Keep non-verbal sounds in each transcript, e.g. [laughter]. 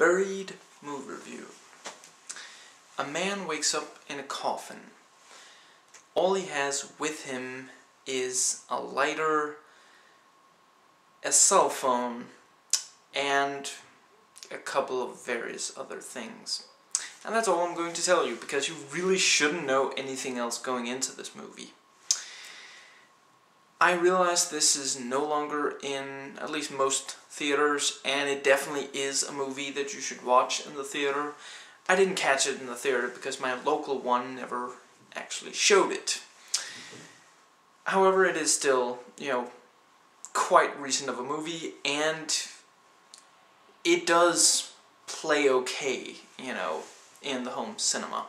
Buried Movie Review. A man wakes up in a coffin. All he has with him is a lighter, a cell phone, and a couple of various other things. And that's all I'm going to tell you, because you really shouldn't know anything else going into this movie. I realize this is no longer in at least most theaters, and it definitely is a movie that you should watch in the theater. I didn't catch it in the theater because my local one never actually showed it. However, it is still, you know, quite recent of a movie, and it does play okay, you know, in the home cinema.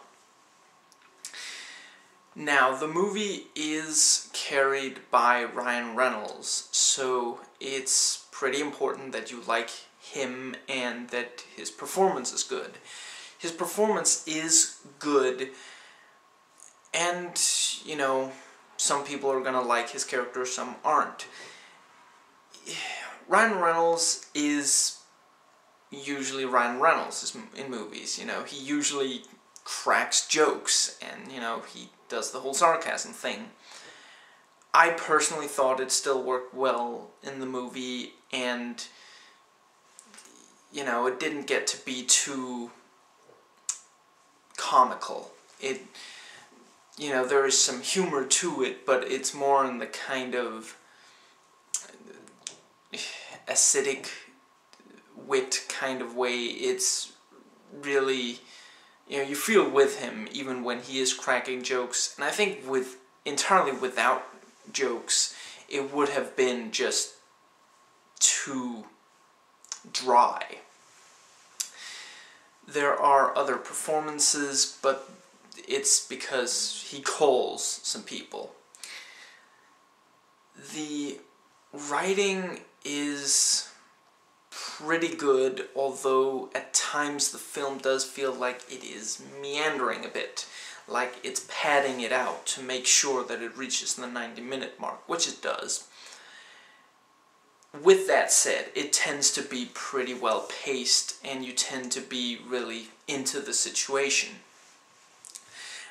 Now, the movie is carried by Ryan Reynolds, so it's pretty important that you like him and that his performance is good. His performance is good, and, you know, some people are gonna like his character, some aren't. [sighs] Ryan Reynolds is usually Ryan Reynolds in movies, you know, he usually cracks jokes and, you know, he does the whole sarcasm thing. I personally thought it still worked well in the movie and you know, it didn't get to be too comical. It you know, there is some humor to it, but it's more in the kind of acidic wit kind of way. It's really you know, you feel with him even when he is cracking jokes. And I think with entirely without jokes, it would have been just too dry. There are other performances, but it's because he calls some people. The writing is pretty good, although at times the film does feel like it is meandering a bit, like it's padding it out to make sure that it reaches the 90 minute mark, which it does. With that said, it tends to be pretty well paced and you tend to be really into the situation.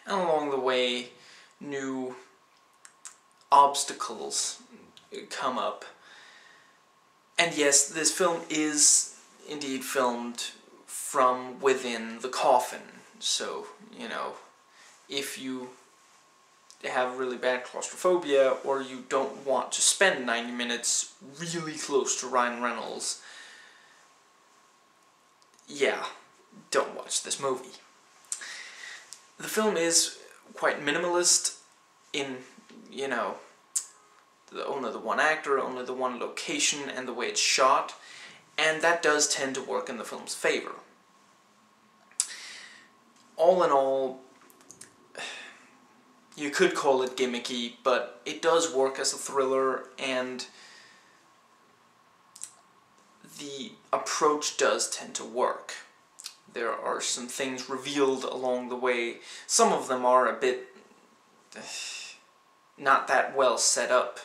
And along the way, new obstacles come up and yes, this film is indeed filmed from within the coffin. So, you know, if you have really bad claustrophobia or you don't want to spend 90 minutes really close to Ryan Reynolds, yeah, don't watch this movie. The film is quite minimalist in, you know, the, only the one actor, only the one location, and the way it's shot, and that does tend to work in the film's favor. All in all, you could call it gimmicky, but it does work as a thriller, and the approach does tend to work. There are some things revealed along the way. Some of them are a bit [sighs] not that well set up.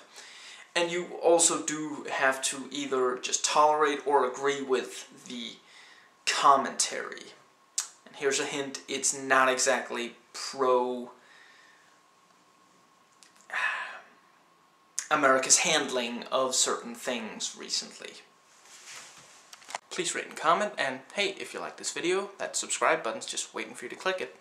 And you also do have to either just tolerate or agree with the commentary. And here's a hint, it's not exactly pro um, America's handling of certain things recently. Please rate and comment, and hey, if you like this video, that subscribe button's just waiting for you to click it.